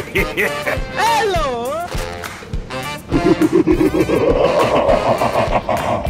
Hello!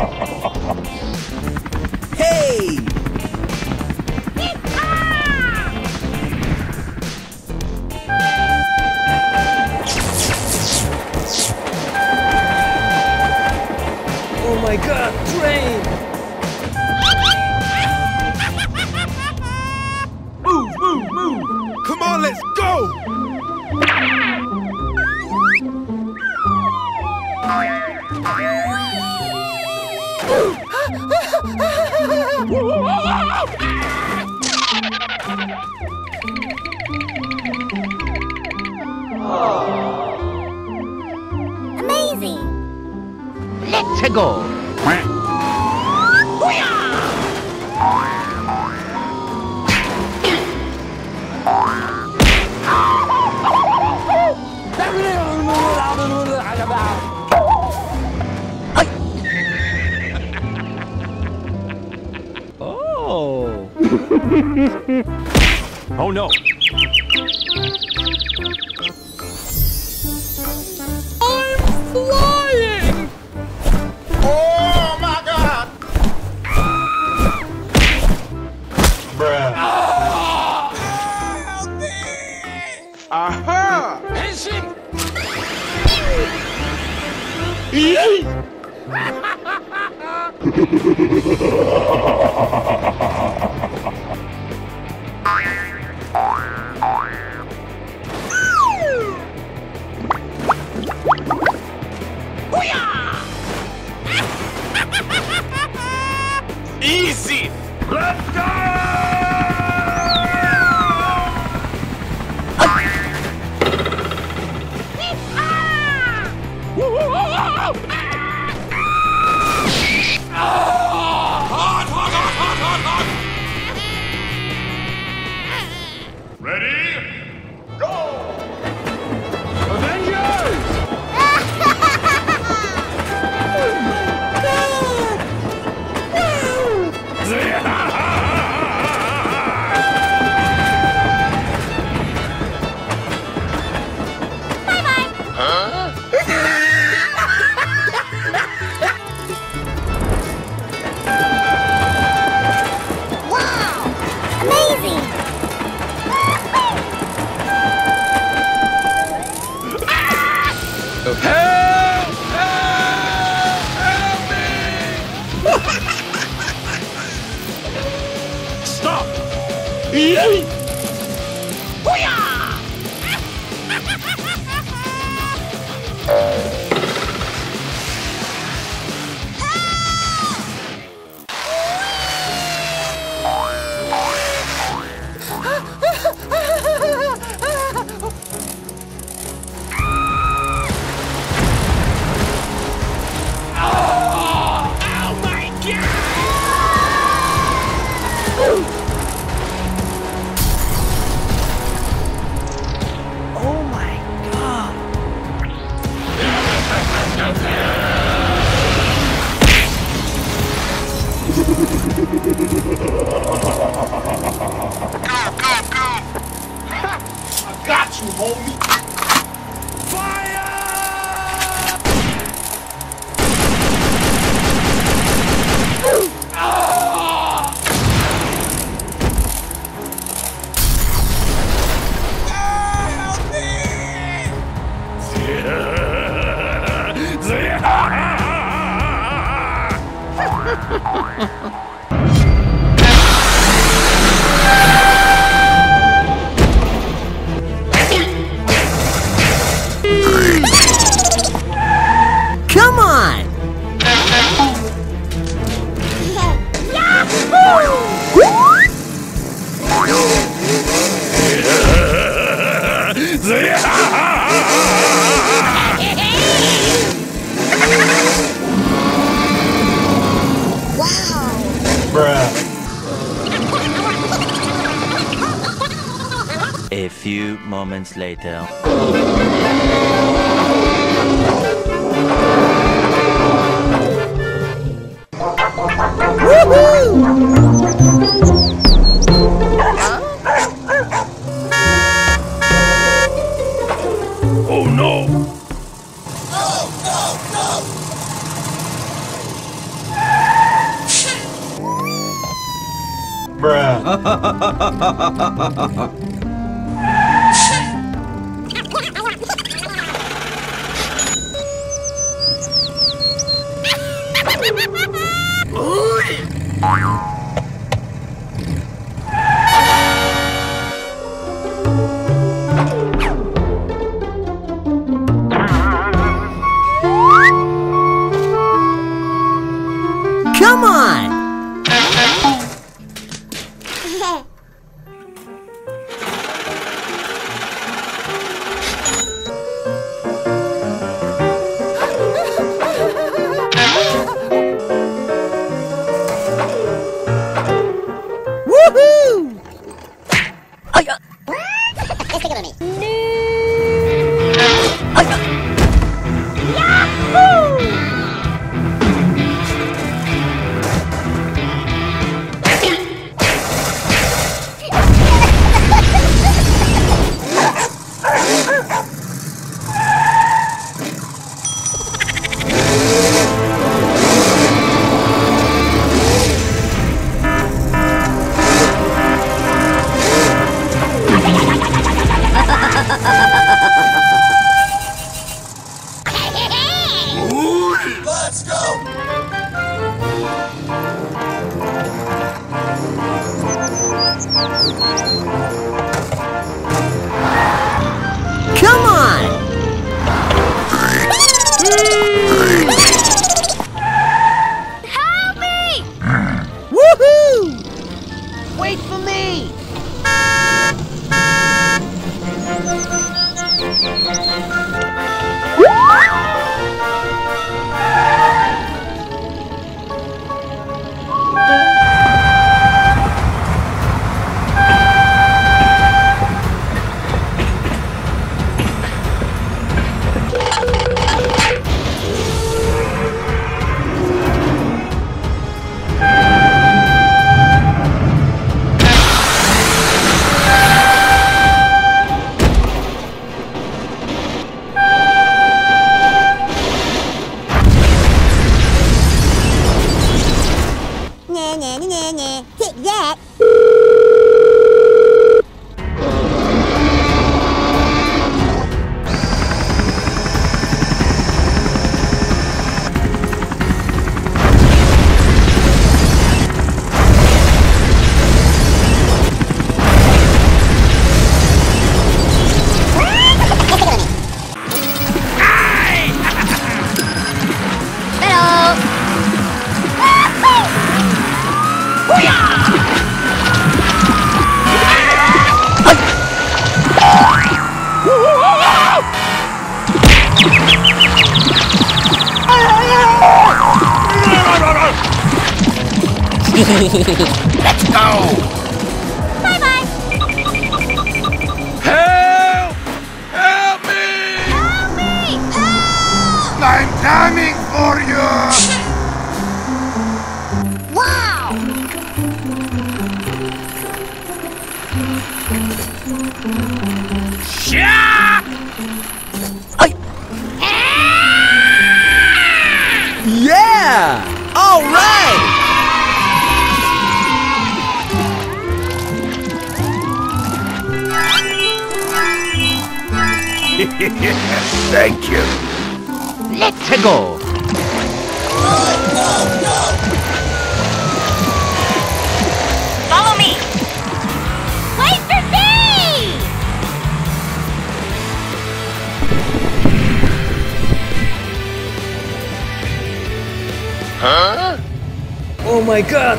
Oh my god!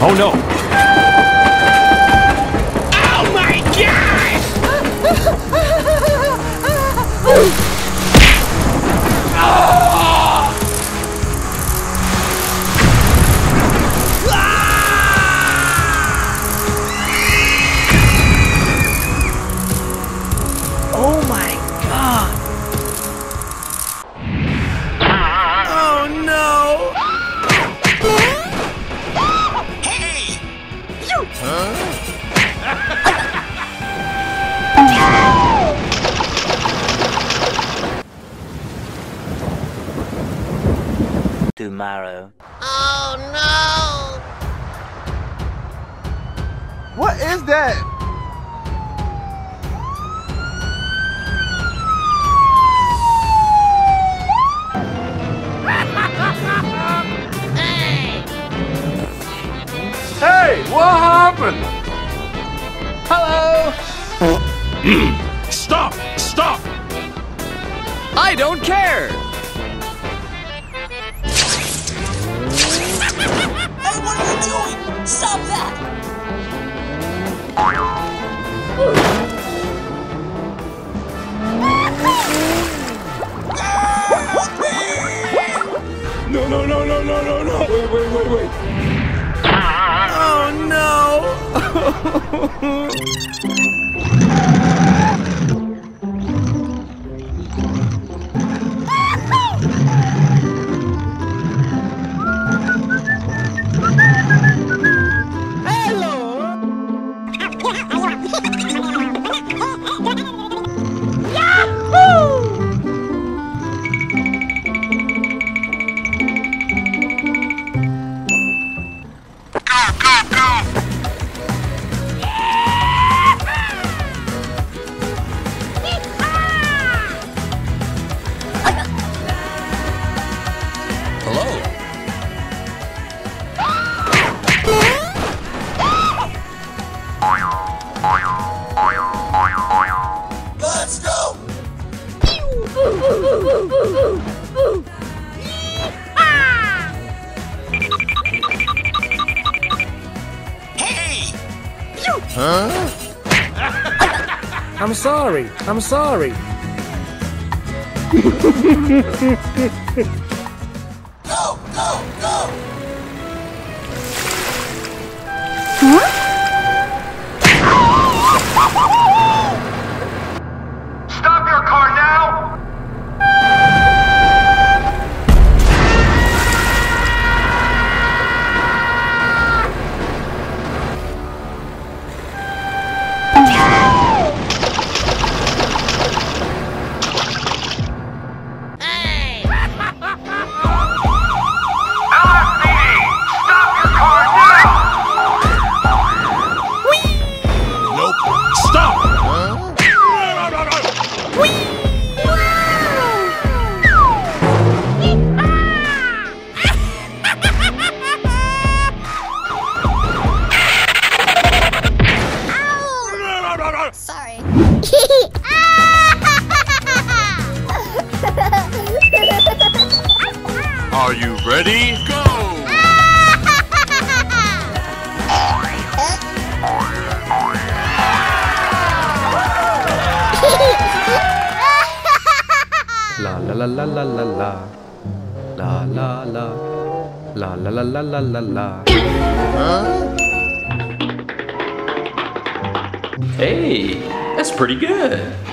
Oh no! Wait. Oh no! I'm sorry. good.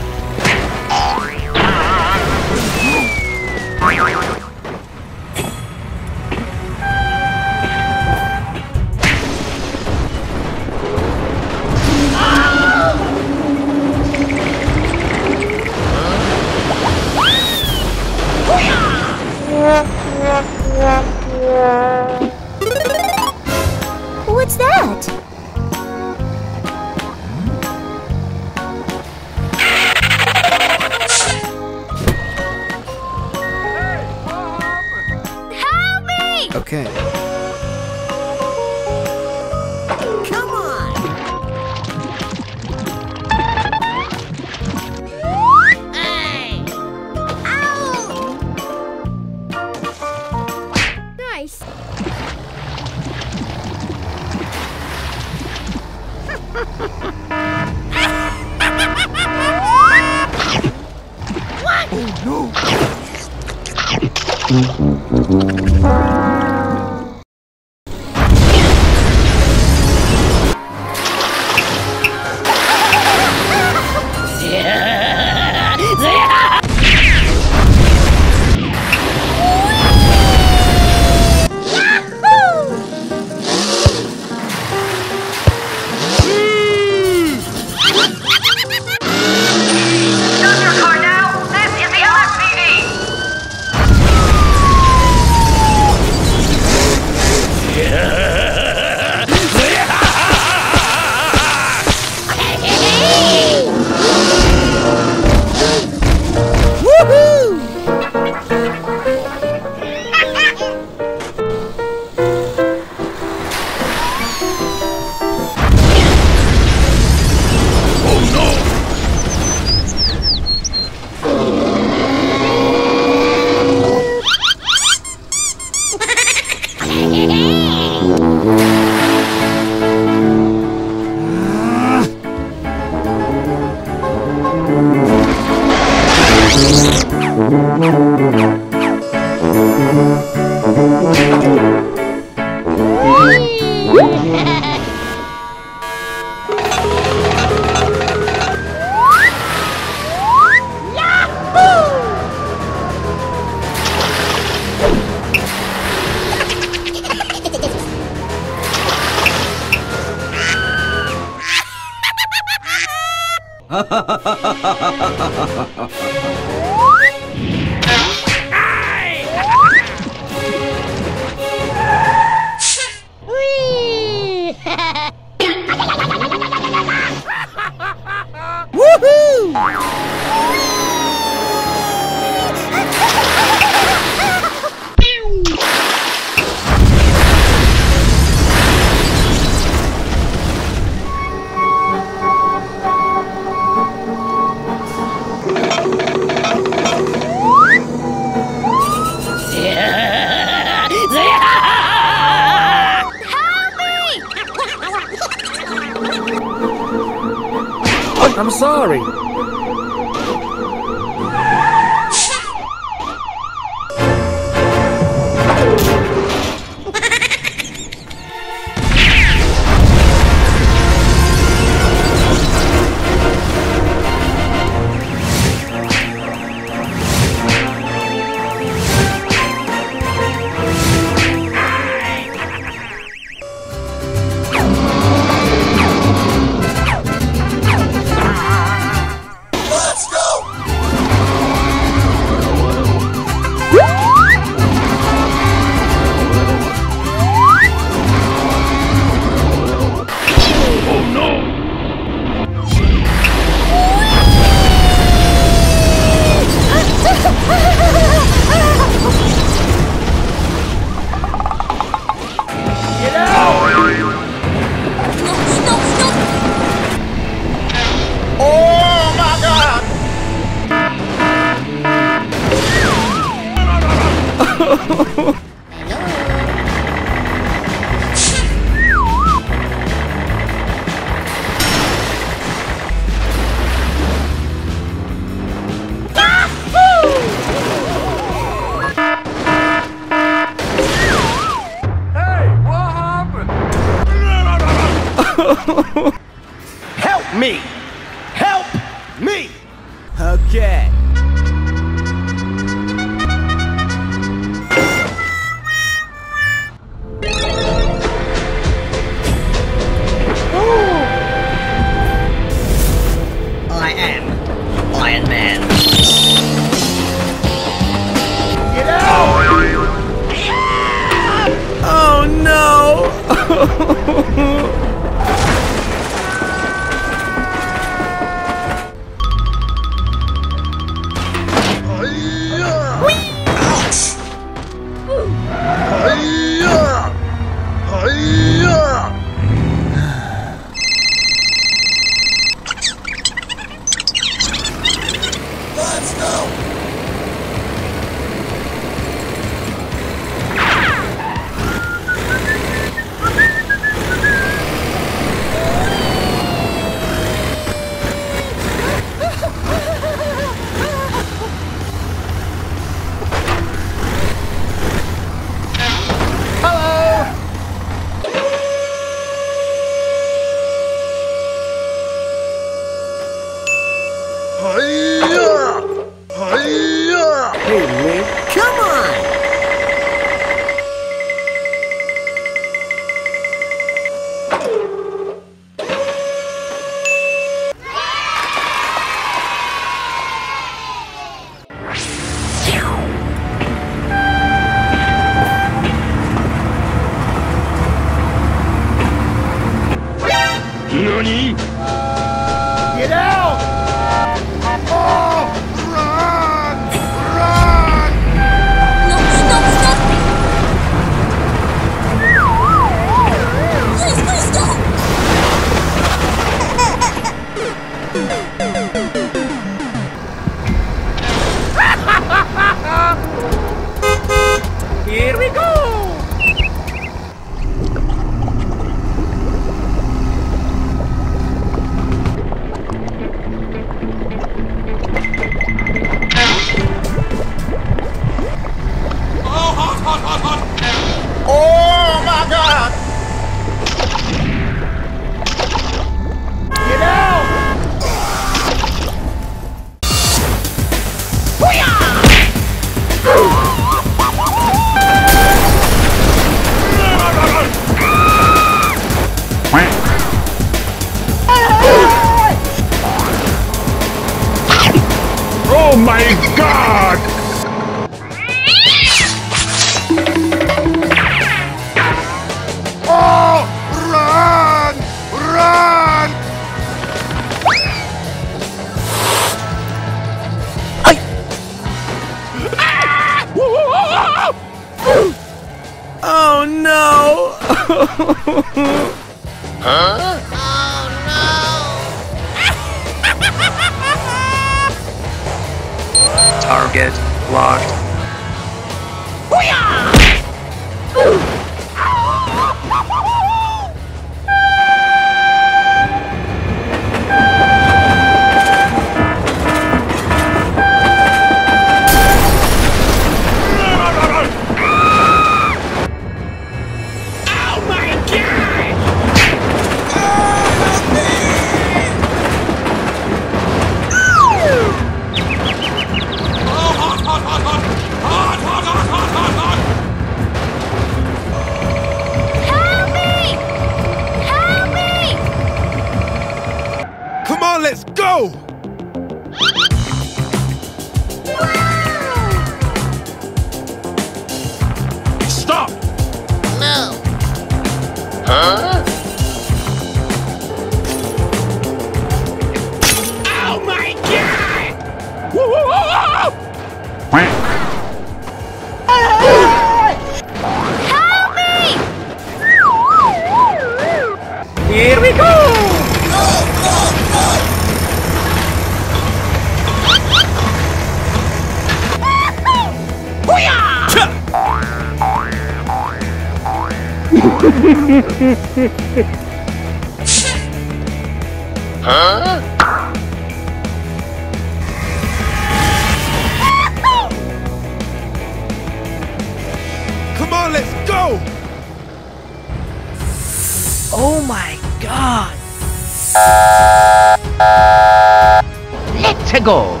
Let's go!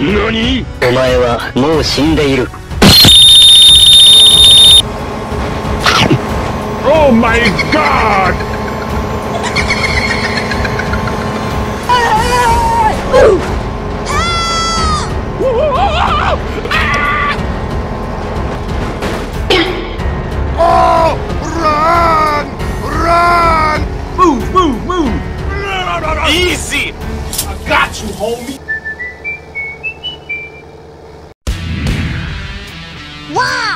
何お前はもう死んでいる Oh my god! ああ Run! Run! Easy! I got you, homie! Whoa!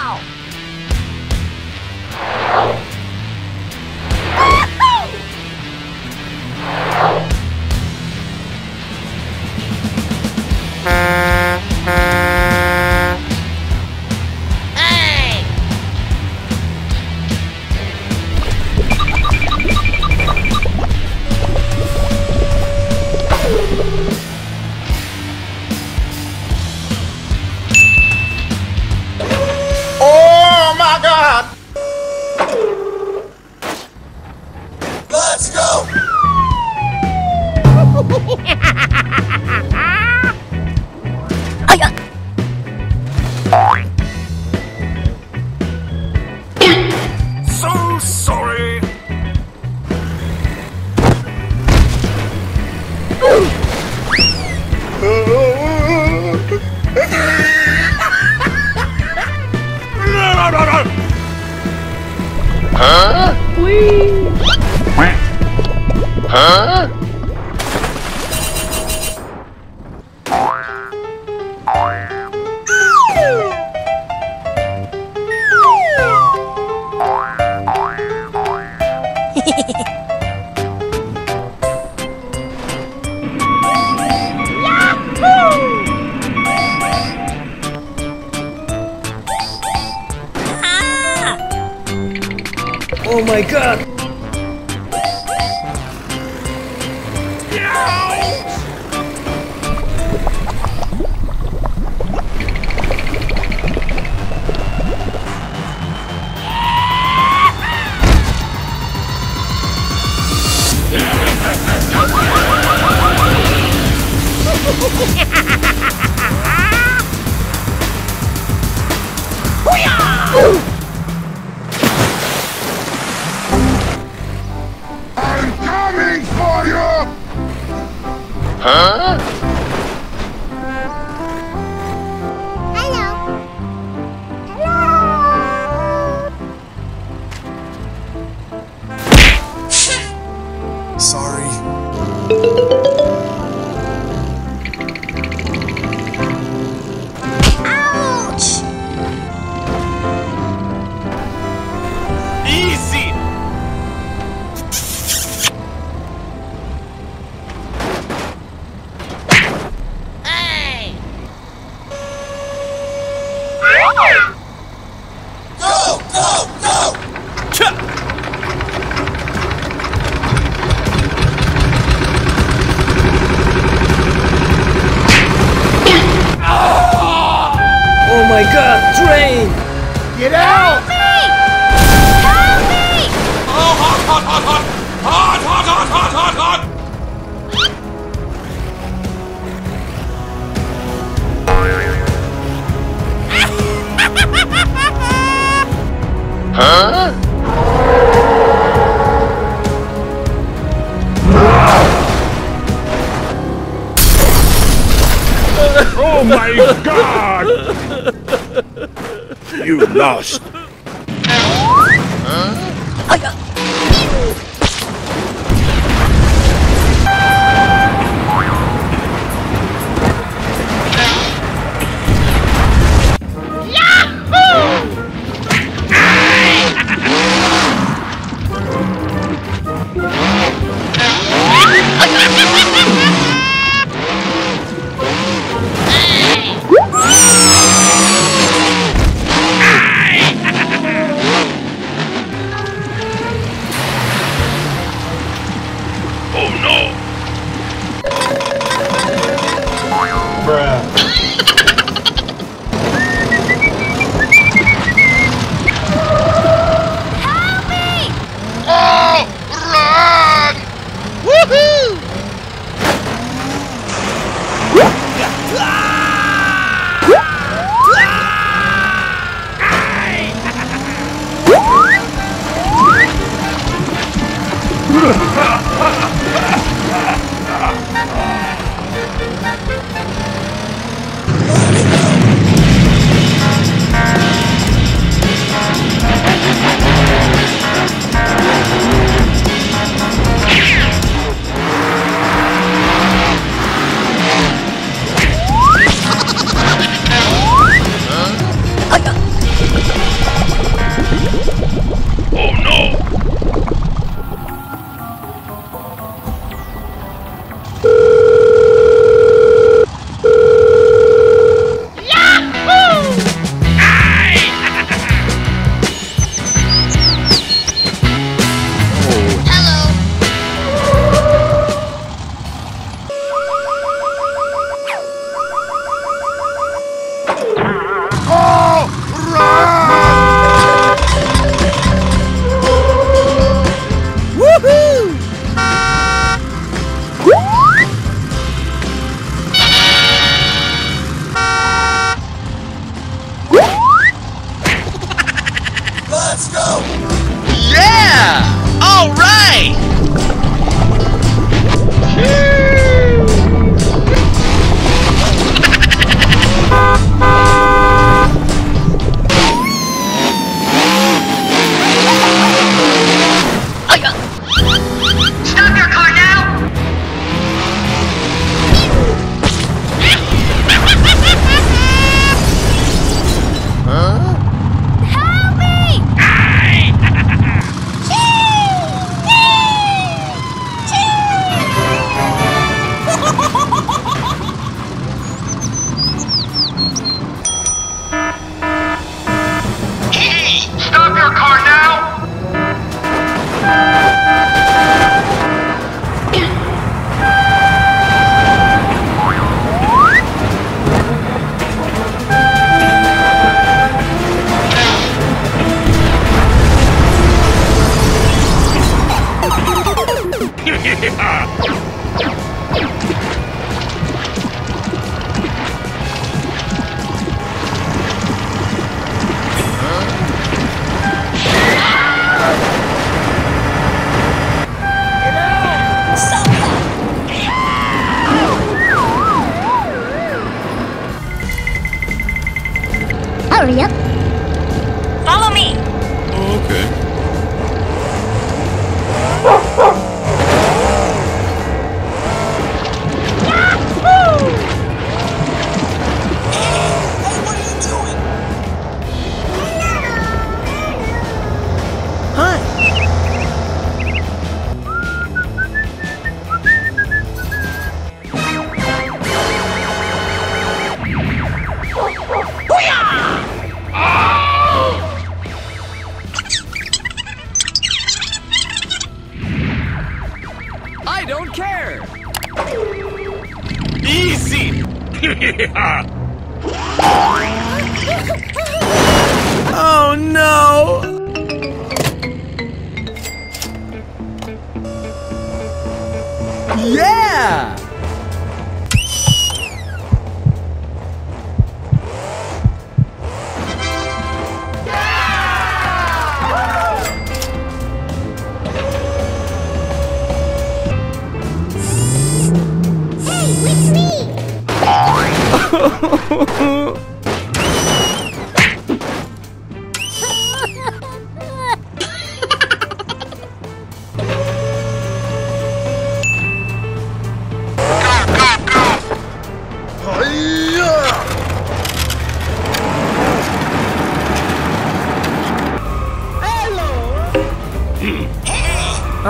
You lost.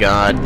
God.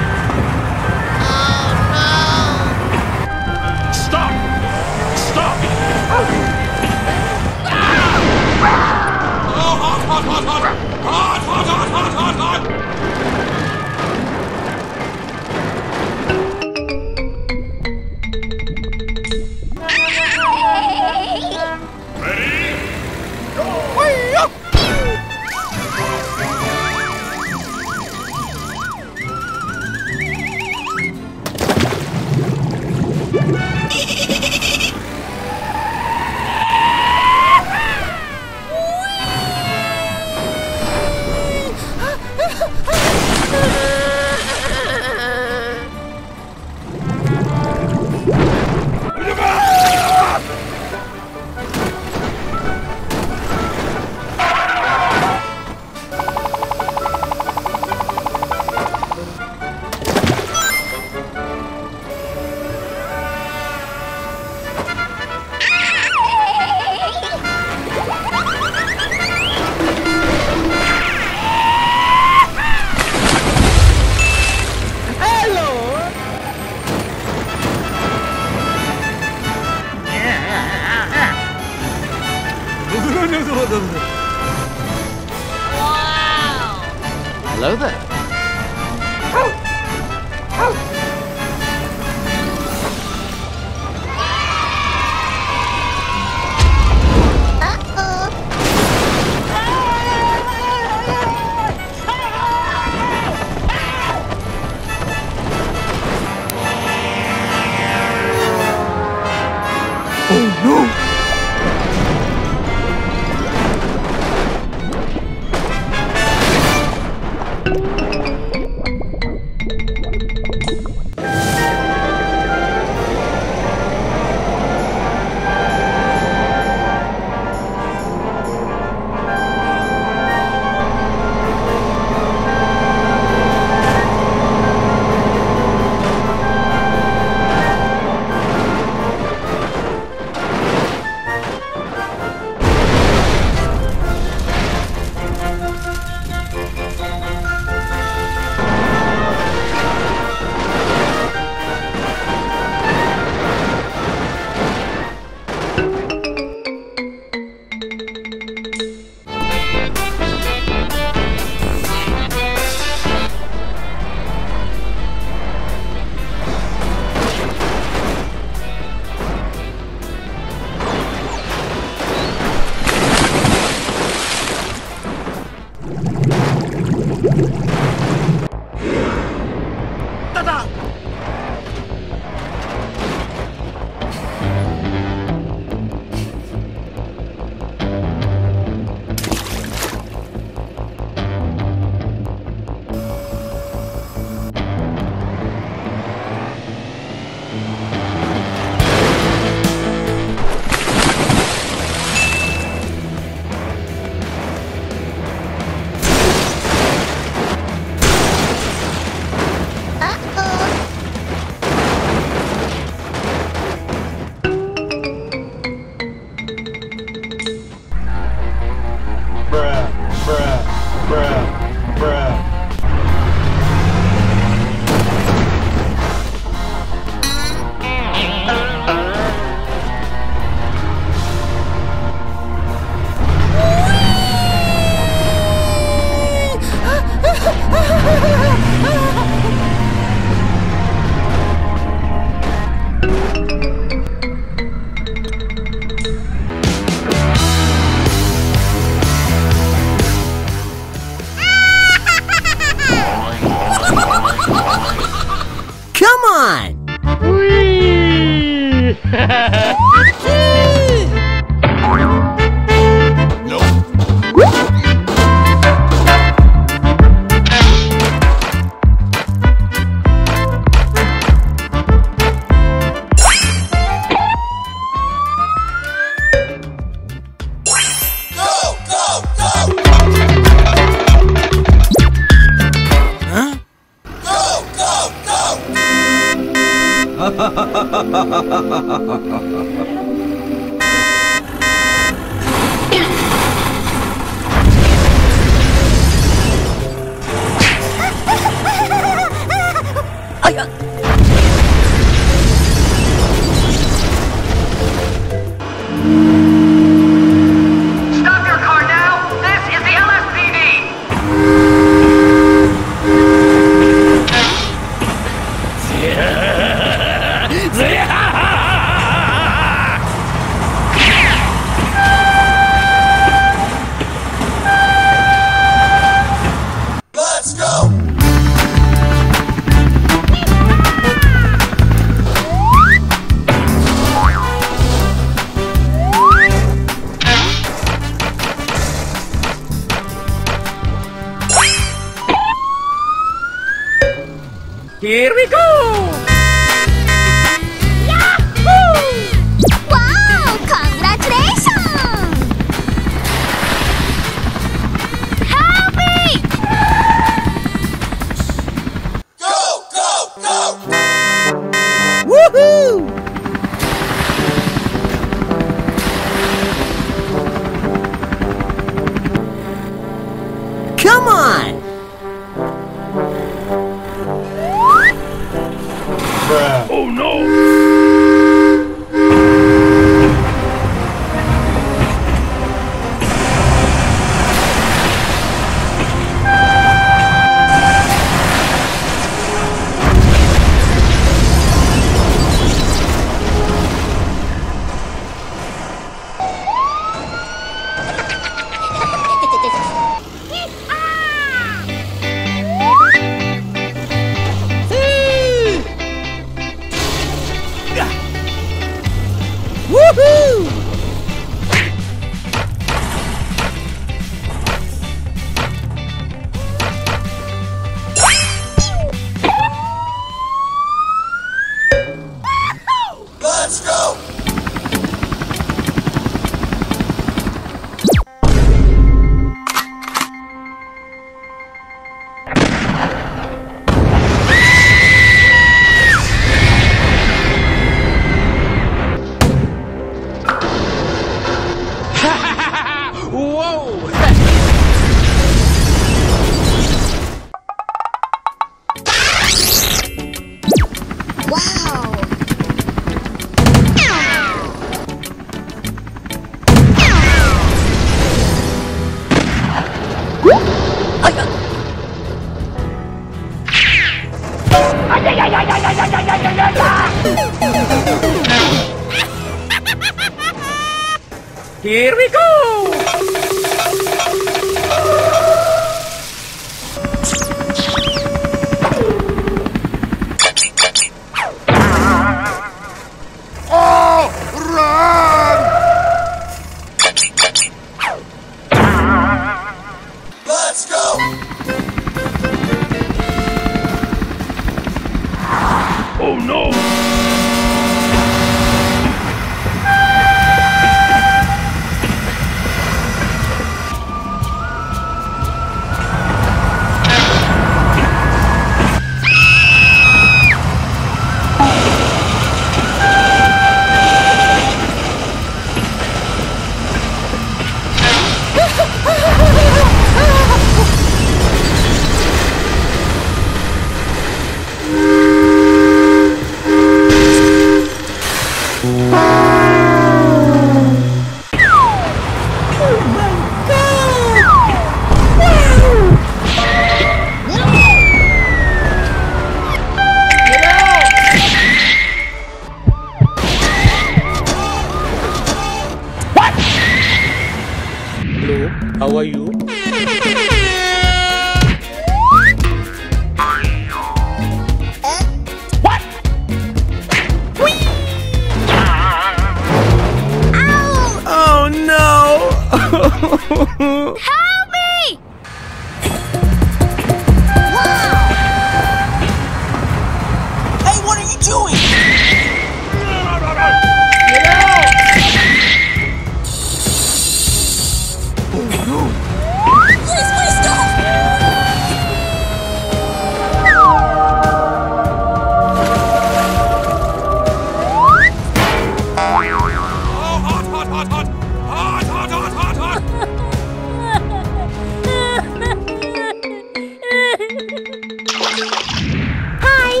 Hi!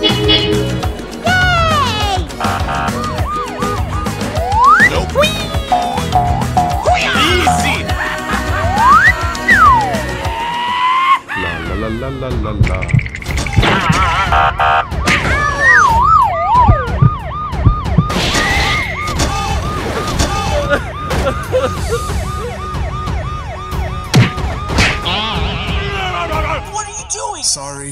Yay! Easy! La la la la la la la. Sorry.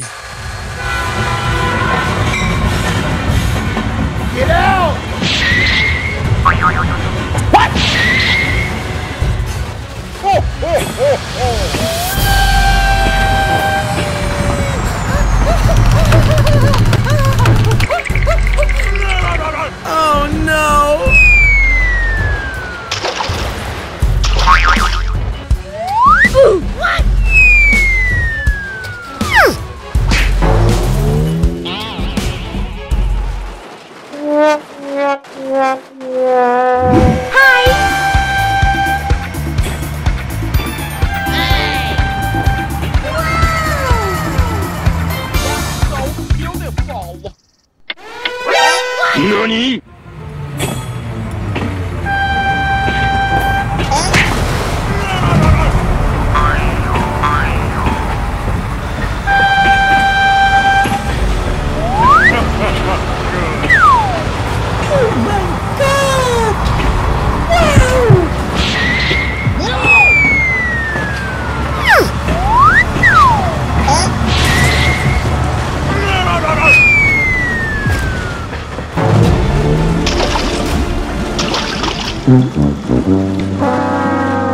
Get out!